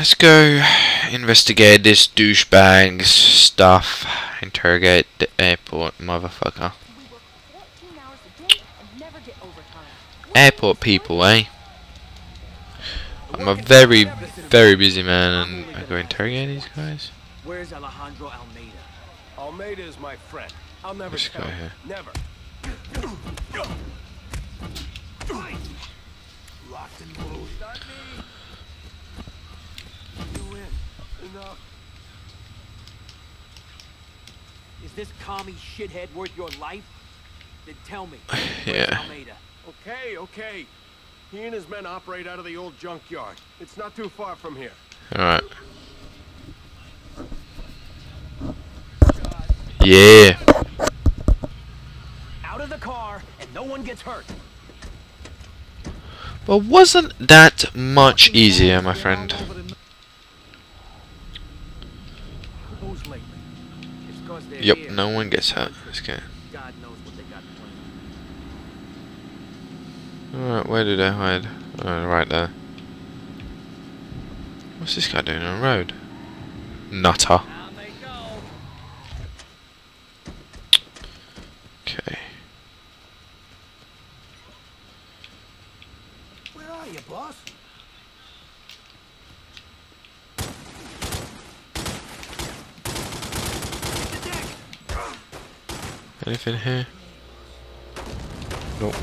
let's go investigate this douchebag's stuff. Interrogate the airport motherfucker. We work 14 hours a day and never get overtime. Airport people, eh? I'm a very, very busy man and I go interrogate these guys. Where's Alejandro Almeida? Almeida is my friend. I'll never This tell guy you. here. Never. Locked and loaded. Not me. You win. Enough. Is this commie shithead worth your life? Then tell me. Where's Yeah. Almeida? Okay, okay. He and his men operate out of the old junkyard. It's not too far from here. Alright. Yeah. Out of the car and no one gets hurt. But wasn't that much easier, my friend? Yep, no one gets hurt. Let's go. Alright, where did I hide? Oh, right there. What's this guy doing on the road? Nutter. Down they go. Okay. Where are you, boss? Anything here? Nope.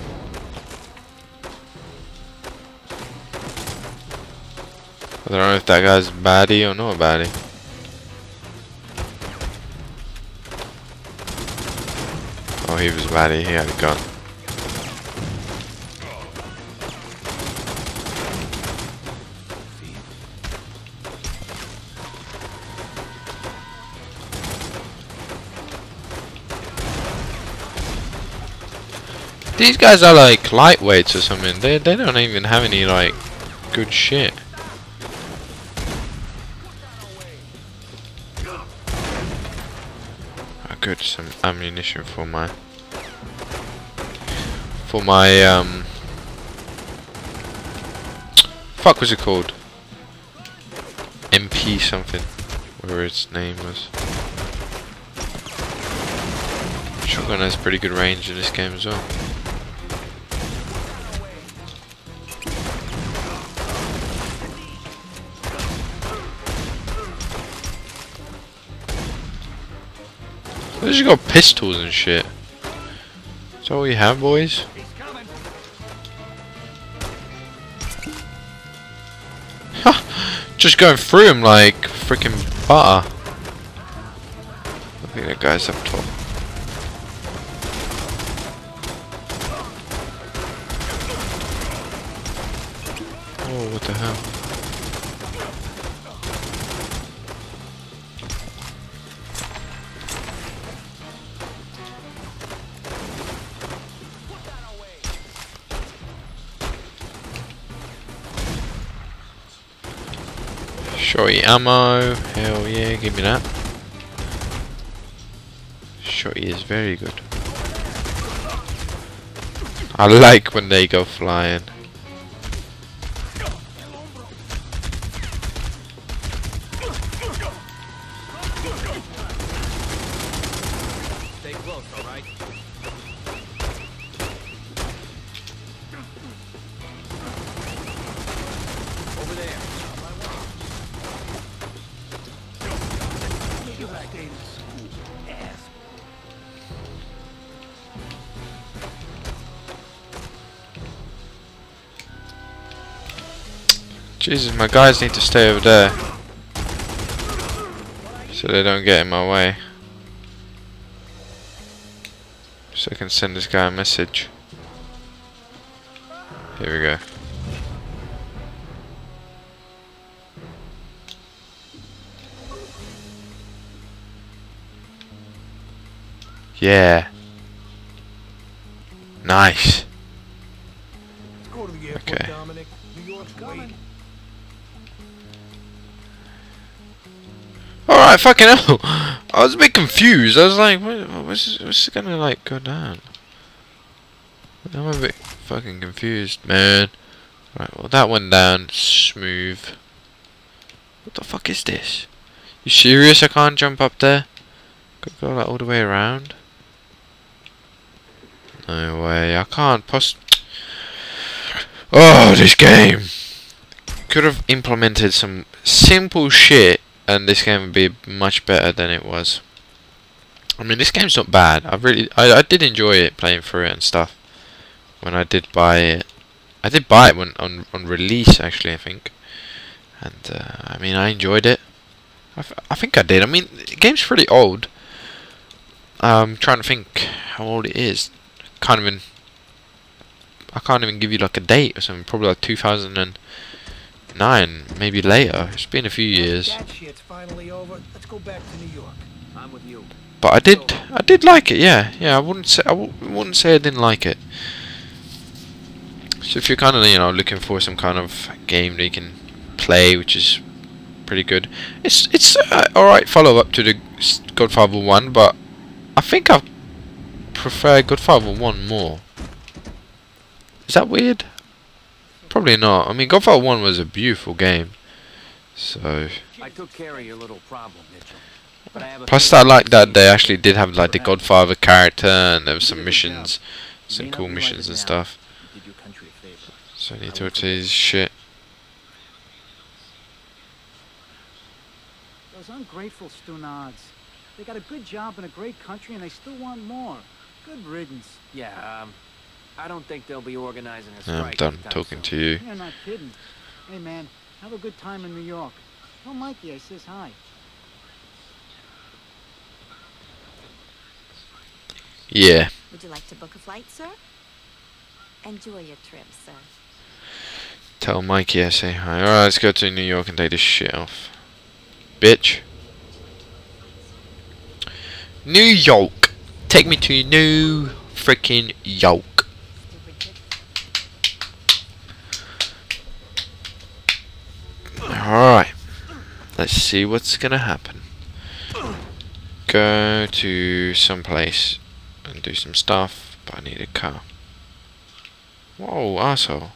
I don't know if that guy's baddie or not a baddie. Oh, he was baddie. He had a gun. These guys are like lightweights or something. They they don't even have any like good shit. Oh, got some ammunition for my for my um. Fuck was it called? MP something, whatever its name was. Shotgun has pretty good range in this game as well. They just got pistols and shit. Is that all you have, boys? Just going through him like freaking butter. I think that guy's up top. Ammo, hell yeah, give me that. Shorty is very good. I like when they go flying. Jesus, my guys need to stay over there. So they don't get in my way. So I can send this guy a message. Here we go. Yeah. Nice. Let's go to the airport, Okay. Alright, fucking hell. I was a bit confused. I was like, what, what's, what's gonna like go down? I'm a bit fucking confused, man. Right, well that went down smooth. What the fuck is this? You serious? I can't jump up there? Could go like all the way around. No way. I can't poss. Oh, this game could have implemented some simple shit, and this game would be much better than it was. I mean, this game's not bad. I really, I, I did enjoy it playing through it and stuff. When I did buy it, I did buy it when on on release actually. I think, and uh, I mean, I enjoyed it. I, I think I did. I mean, the game's pretty old. I'm trying to think how old it is. Can't even. I can't even give you like a date or something. Probably like 2009, maybe later. It's been a few years. That shit's finally over. Let's go back to New York. I'm with you. But I did, I did like it. Yeah, yeah. I wouldn't say, I w wouldn't say I didn't like it. So if you're kind of, you know, looking for some kind of game that you can play, which is pretty good, it's it's uh, all right follow up to the Godfather one, but I think I prefer Godfather one more. Is that weird? Probably not. I mean, Godfather one was a beautiful game. So I took care of your little problem, Mitchell. But I have a plus I like that they actually did have like the Godfather character and there were some You did a good missions, some cool missions and stuff. You did your country a favor. So I I need to will to his shit. Those ungrateful Stunads. They got a good job in a great country and they still want more. Good riddance. Yeah, um, I don't think they'll be organizing a I'm done talking soon. to you. You're not kidding. Hey man, have a good time in New York. Tell Mikey I says hi. Yeah. Would you like to book a flight, sir? Enjoy your trip, sir. Tell Mikey I say hi. Alright, let's go to New York and take this shit off. Bitch. New York. Take me to New freaking York. Let's see what's gonna happen. Go to some place and do some stuff, but I need a car. Whoa, asshole.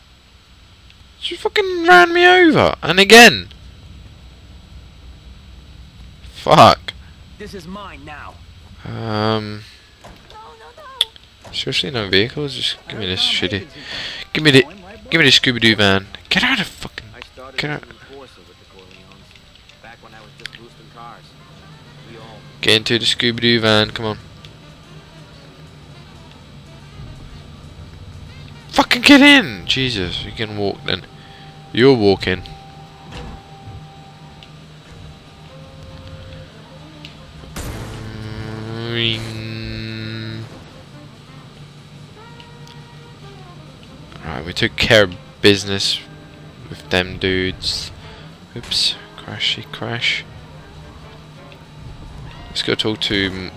You fucking ran me over. And again. Fuck. This is mine now. Um, No, no, no. seriously, no vehicles? Just give me this shitty. Give me the, give me the Scooby-Doo van. Get out of fucking. I started Get into the Scooby-Doo van. Come on. Fucking get in! Jesus, you can walk then. You're walking. Mm. Right, we took care of business with them dudes. Oops, crashy crash. Let's go talk to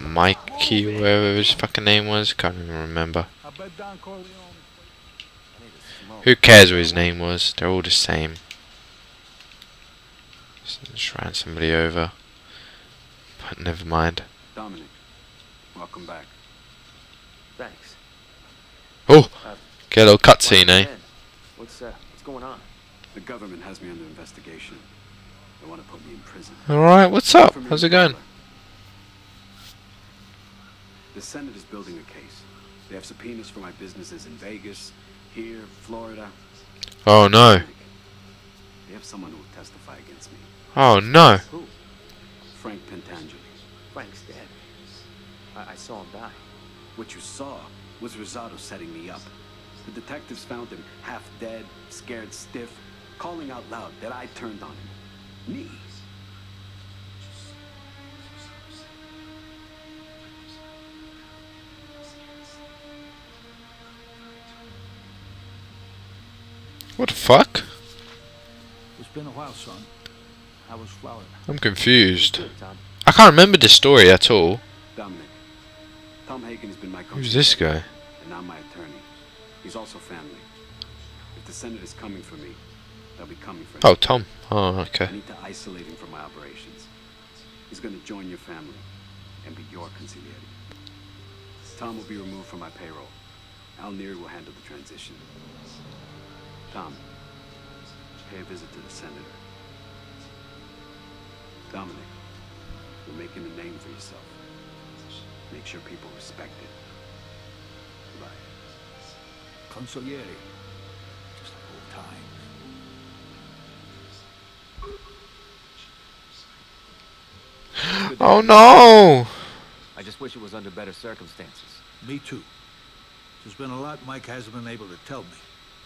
Mikey, whatever his fucking name was. Can't even remember. I bet Don Corleone. I need to smoke. Who cares what his name was? They're all the same. Just, just ran somebody over. But never mind. Dominic, welcome back. Thanks. Oh! Uh, Get a little cutscene, eh? What's uh, what's going on? The government has me under investigation. They want to put me in prison. Alright, what's up? How's it going? The Senate is building a case. They have subpoenas for my businesses in Vegas, here, Florida. Oh no. They have someone who will testify against me. Oh no. Who? Frank Pentangeli. Frank's dead. I, I saw him die. What you saw was Rosato setting me up. The detectives found him half dead, scared stiff, calling out loud that I turned on him. Me. What the fuck? It's been a while, son. How was Florida? I'm confused. I can't remember this story at all. Dominic. Tom Hagen's been my Who's this guy? And now my attorney. He's also family. If the Senate is coming for me, they'll be coming for Oh. Tom. Oh, okay. I need to isolate him from my operations. He's going to join your family and be your consigliere. Tom will be removed from my payroll. Al Neri will handle the transition. Tom, pay a visit to the senator. Dominic, you're making a name for yourself. Make sure people respect it. Goodbye. Consigliere. Just like old times. Oh no! I just wish it was under better circumstances. Me too. There's been a lot Mike hasn't been able to tell me.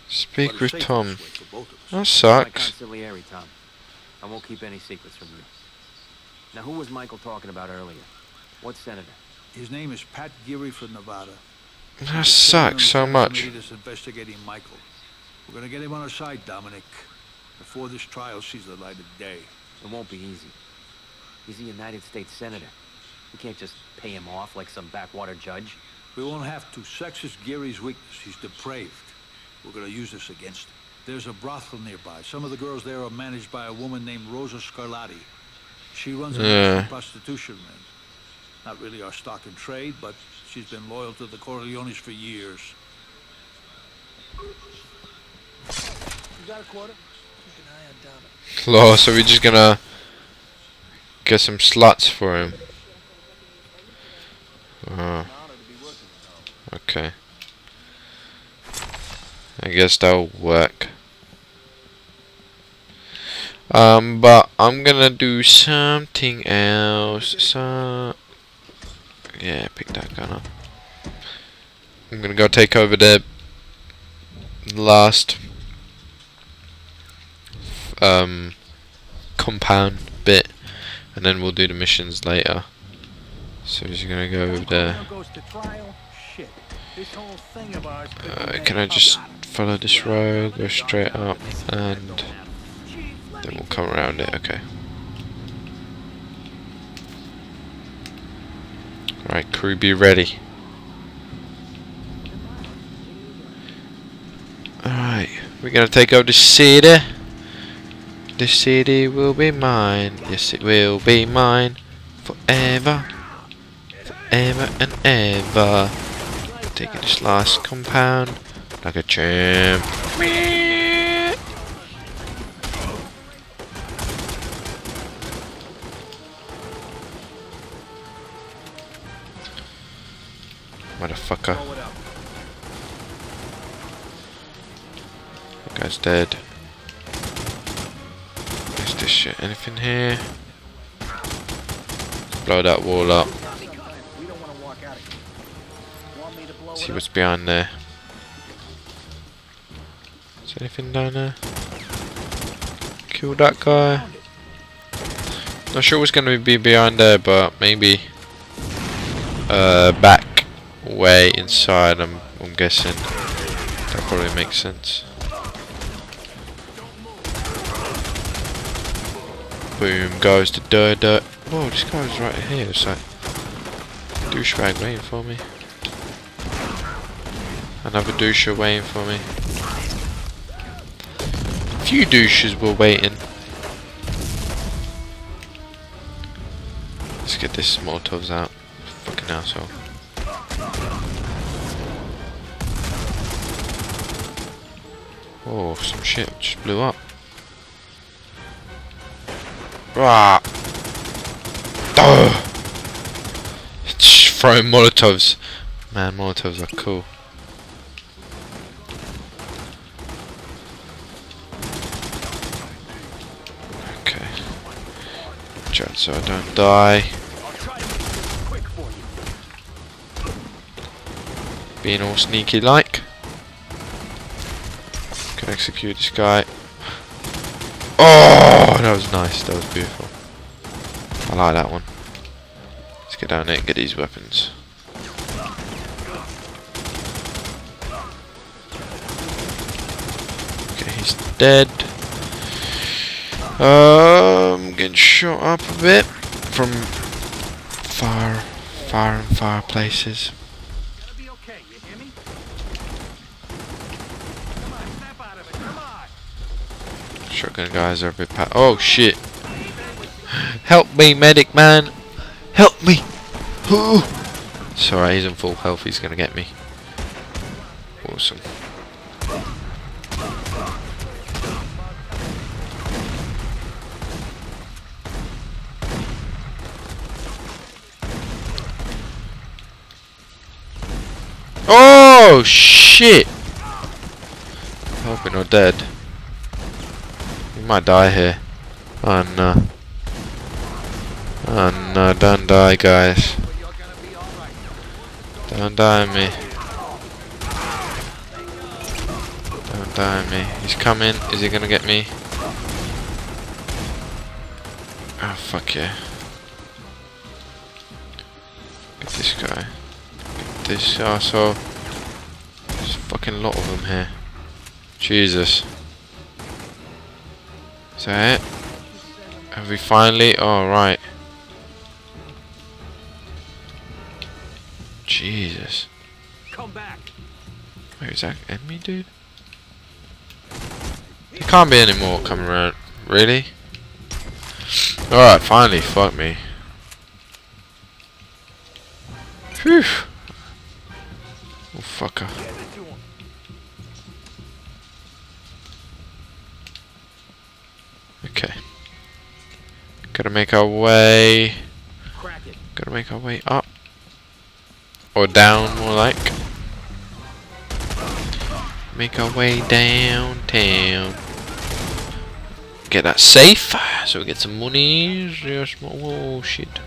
Speak with Tom. this way for both of us. That sucks. Tom. I won't keep any secrets from you. Now, who was Michael talking about earlier? What senator? His name is Pat Geary from Nevada. That He's the chairman sucks so much. investigating Michael. We're gonna get him on our side, Dominic. Before this trial sees the light of day. It won't be easy. He's a United States senator. We can't just pay him off like some backwater judge. We won't have to. Sex is Geary's weakness. He's depraved. We're gonna use this against him. There's a brothel nearby. Some of the girls there are managed by a woman named Rosa Scarlatti. She runs a Yeah. prostitution ring. Not really our stock and trade, but she's been loyal to the Corleones for years. You got a quarter? Keep an eye on Dominic. Lol, so we're just gonna get some sluts for him. Oh, okay. I guess that'll work. Um, but I'm gonna do something else. So, yeah, pick that gun up. I'm gonna go take over the last um compound bit and then we'll do the missions later so he's gonna go over there goes to trial. Shit. This whole thing of ours could uh, can I just. Follow this road go straight up and then we'll come around it okay. Right crew be ready. Alright we're gonna take over the city. The city will be mine. Yes it will be mine. Forever. Forever and ever. Taking this last compound like a champ Motherfucker. That guy's dead. Is this shit? Anything here? Blow that wall up. We don't want to walk out of here. Want me to blow See what's behind there. Anything down there? Kill that guy. Not sure what's gonna be behind there, but maybe uh back way inside. I'm I'm guessing that probably makes sense. Boom goes the dirt dirt. Whoa, this guy was right here. It's like douchebag waiting for me. Another doucher waiting for me. Few douches were waiting. Let's get this Molotovs out. Fucking asshole. Oh, some shit just blew up. Rah! Ugh. Just throwing Molotovs. Man, Molotovs are cool. Chat so I don't die. Being all sneaky like. Can execute this guy. Oh, that was nice. That was beautiful. I like that one. Let's get down there and get these weapons. Okay, he's dead. Um, getting shot up a bit from far, far and far places. Shotgun guys are a bit pa- Oh shit! Help me, medic man! Help me! Ooh. Sorry, he's in full health. He's gonna get me. Awesome. Oh shit! I Hope we're not dead. We might die here. Oh no. Oh no, don't die guys. Don't die me. Don't die me. He's coming. Is he gonna get me? Oh fuck yeah. Get this guy. This uh, asshole. There's a fucking lot of them here. Jesus. Is that it? Have we finally? Oh, right. Jesus. Come back. Wait, is that enemy, dude? There can't be any more coming around. Really? Alright, finally. Fuck me. Phew. Oh, fucker. Okay. Gotta make our way. Gotta make our way up. Or down, more like. Make our way downtown. Get that safe, so we get some money. Oh shit.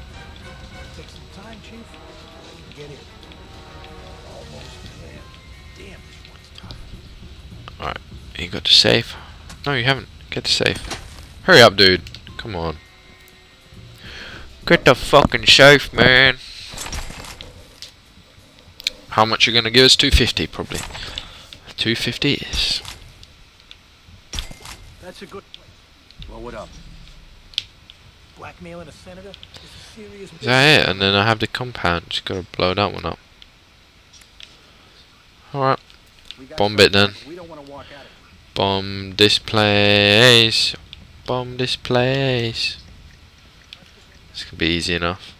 You got the safe? No, you haven't. Get the safe. Hurry up, dude. Come on. Get the fucking safe, man. How much you gonna give us? 250 probably. 250 is. That's a good Well, what up? blackmailing a senator. It's a serious Is that it? And then I have the compound. Just gotta blow that one up. Alright. We got Bomb it then. We don't want to walk out of it. Bomb this place. Bomb this place. This could be easy enough.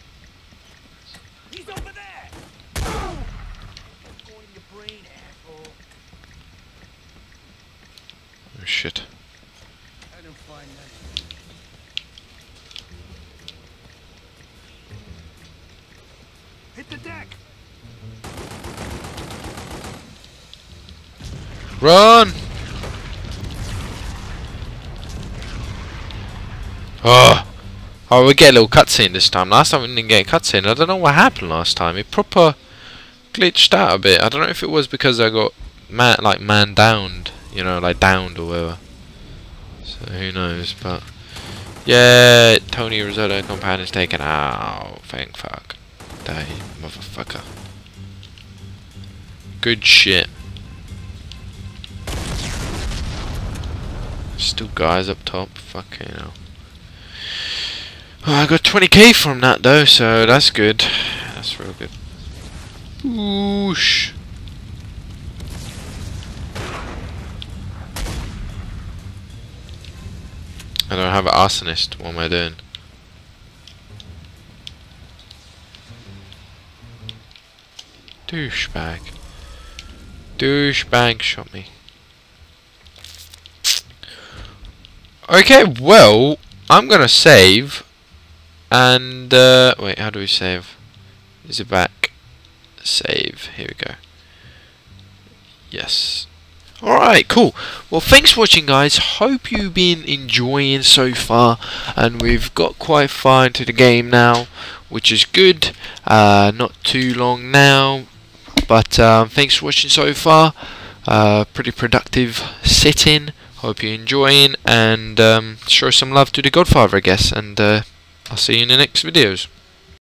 He's over there. Going your brain, asshole. Oh shit. I didn't find that. Hit the deck. Run! Oh, we get a little cutscene this time. Last time we didn't get a cutscene. I don't know what happened last time. It proper glitched out a bit. I don't know if it was because I got man like man downed, you know, like downed or whatever. So who knows? But yeah, Tony Rosato compound is taken out. Thank fuck. Die, motherfucker. Good shit. Still guys up top. Fucking hell. I got 20k from that though, so that's good. That's real good. Whoosh. I don't have an arsonist. What am I doing? Douchebag. Douchebag shot me. Okay, well, I'm gonna save, and uh, wait, how do we save? Is it back? Save. Here we go. Yes. Alright, cool. Well, thanks for watching, guys. Hope you've been enjoying so far, and we've got quite far into the game now, which is good. Uh, not too long now, but um, thanks for watching so far. Uh, pretty productive sitting. Hope you're enjoying and um, show some love to the Godfather, I guess. And uh, I'll see you in the next videos.